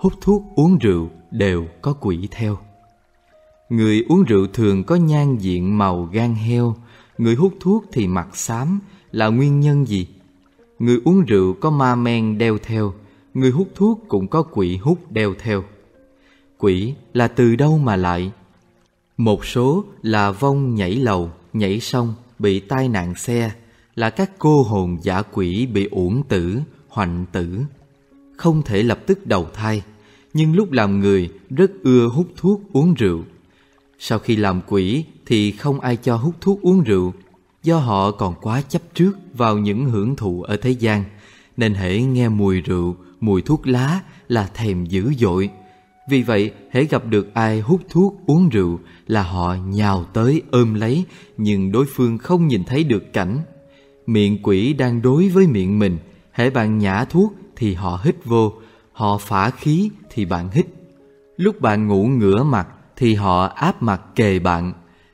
hút thuốc uống rượu đều có quỷ theo. Người uống rượu thường có nhan diện màu gan heo. Người hút thuốc thì mặt xám là nguyên nhân gì? Người uống rượu có ma men đeo theo. Người hút thuốc cũng có quỷ hút đeo theo. Quỷ là từ đâu mà lại? Một số là vong nhảy lầu, nhảy sông, bị tai nạn xe, là các cô hồn giả quỷ bị uổng tử hoạnh tử. Không thể lập tức đầu thai, nhưng lúc làm người rất ưa hút thuốc uống rượu. Sau khi làm quỷ thì không ai cho hút thuốc uống rượu, do họ còn quá chấp trước vào những hưởng thụ ở thế gian, nên hễ nghe mùi rượu, mùi thuốc lá là thèm dữ dội vì vậy, hễ gặp được ai hút thuốc, uống rượu là họ nhào tới ôm lấy, nhưng đối phương không nhìn thấy được cảnh. Miệng quỷ đang đối với miệng mình, hễ bạn nhả thuốc thì họ hít vô, họ phả khí thì bạn hít. Lúc bạn ngủ ngửa mặt thì họ áp mặt kề bạn,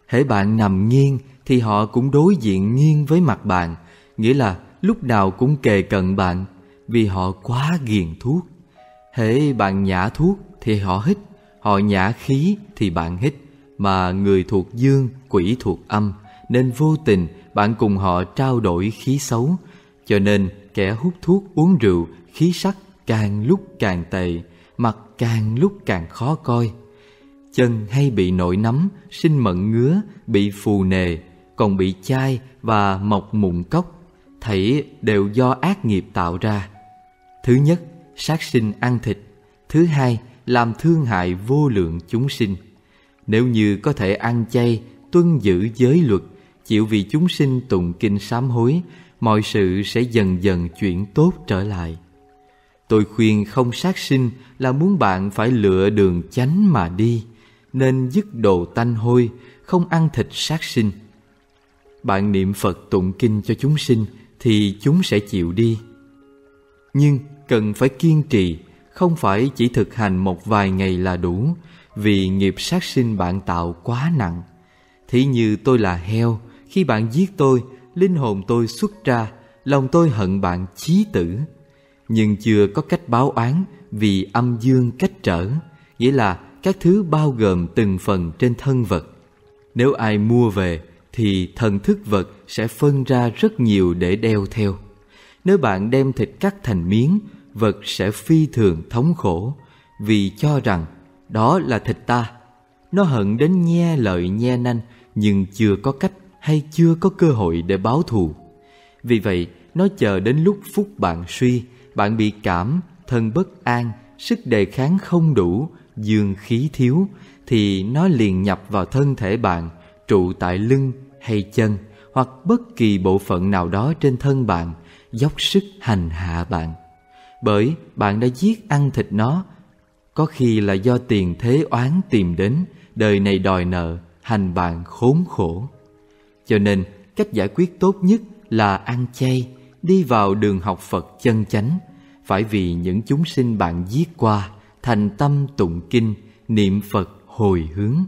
hễ bạn nằm nghiêng thì họ cũng đối diện nghiêng với mặt bạn, nghĩa là lúc nào cũng kề cận bạn vì họ quá ghiền thuốc. Hễ bạn nhả thuốc thì họ hít, họ nhả khí thì bạn hít, mà người thuộc dương, quỷ thuộc âm, nên vô tình bạn cùng họ trao đổi khí xấu. Cho nên kẻ hút thuốc uống rượu, khí sắc càng lúc càng tệ mặt càng lúc càng khó coi. Chân hay bị nổi nấm, sinh mận ngứa, bị phù nề, còn bị chai và mọc mụn cốc, thảy đều do ác nghiệp tạo ra. Thứ nhất, sát sinh ăn thịt. Thứ hai làm thương hại vô lượng chúng sinh. Nếu như có thể ăn chay, tuân giữ giới luật, chịu vì chúng sinh tụng kinh sám hối, mọi sự sẽ dần dần chuyển tốt trở lại. Tôi khuyên không sát sinh là muốn bạn phải lựa đường chánh mà đi, nên dứt đồ tanh hôi, không ăn thịt sát sinh. Bạn niệm phật tụng kinh cho chúng sinh thì chúng sẽ chịu đi. Nhưng cần phải kiên trì không phải chỉ thực hành một vài ngày là đủ, vì nghiệp sát sinh bạn tạo quá nặng. Thí như tôi là heo, khi bạn giết tôi, linh hồn tôi xuất ra, lòng tôi hận bạn chí tử. Nhưng chưa có cách báo oán vì âm dương cách trở, nghĩa là các thứ bao gồm từng phần trên thân vật. Nếu ai mua về, thì thần thức vật sẽ phân ra rất nhiều để đeo theo. Nếu bạn đem thịt cắt thành miếng vật sẽ phi thường thống khổ, vì cho rằng đó là thịt ta. Nó hận đến nhe lợi nhe nanh, nhưng chưa có cách hay chưa có cơ hội để báo thù. Vì vậy, nó chờ đến lúc phúc bạn suy, bạn bị cảm, thân bất an, sức đề kháng không đủ, dương khí thiếu, thì nó liền nhập vào thân thể bạn, trụ tại lưng hay chân, hoặc bất kỳ bộ phận nào đó trên thân bạn, dốc sức hành hạ bạn bởi bạn đã giết ăn thịt nó. Có khi là do tiền thế oán tìm đến, đời này đòi nợ, hành bạn khốn khổ. Cho nên, cách giải quyết tốt nhất là ăn chay, đi vào đường học phật chân chánh. Phải vì những chúng sinh bạn giết qua, thành tâm tụng kinh, niệm phật hồi hướng.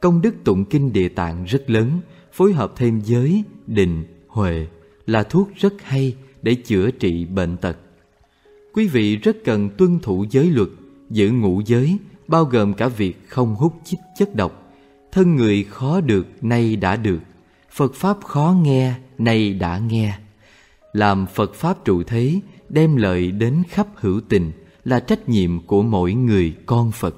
Công đức tụng kinh địa tạng rất lớn, phối hợp thêm giới, định, huệ là thuốc rất hay để chữa trị bệnh tật quý vị rất cần tuân thủ giới luật, giữ ngũ giới, bao gồm cả việc không hút chích chất độc. Thân người khó được, nay đã được. Phật pháp khó nghe, nay đã nghe. Làm phật pháp trụ thế, đem lợi đến khắp hữu tình, là trách nhiệm của mỗi người con phật.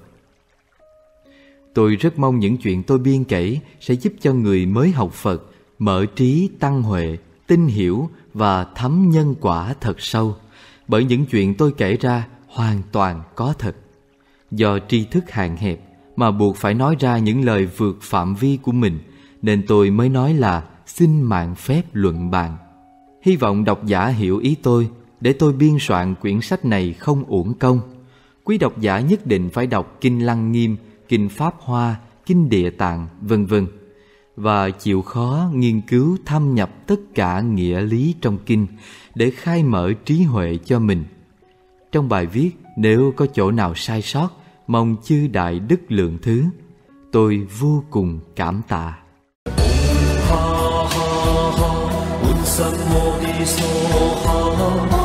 Tôi rất mong những chuyện tôi biên kể sẽ giúp cho người mới học phật mở trí tăng huệ, tin hiểu và thấm nhân quả thật sâu bởi những chuyện tôi kể ra hoàn toàn có thật. Do tri thức hạn hẹp mà buộc phải nói ra những lời vượt phạm vi của mình, nên tôi mới nói là xin mạng phép luận bàn. Hy vọng độc giả hiểu ý tôi, để tôi biên soạn quyển sách này không uổng công. Quý độc giả nhất định phải đọc kinh lăng nghiêm, kinh pháp hoa, kinh địa tạng, vân vân và chịu khó nghiên cứu thâm nhập tất cả nghĩa lý trong kinh để khai mở trí huệ cho mình. Trong bài viết nếu có chỗ nào sai sót, mong chư đại đức lượng thứ. Tôi vô cùng cảm tạ. Om ha ha ha,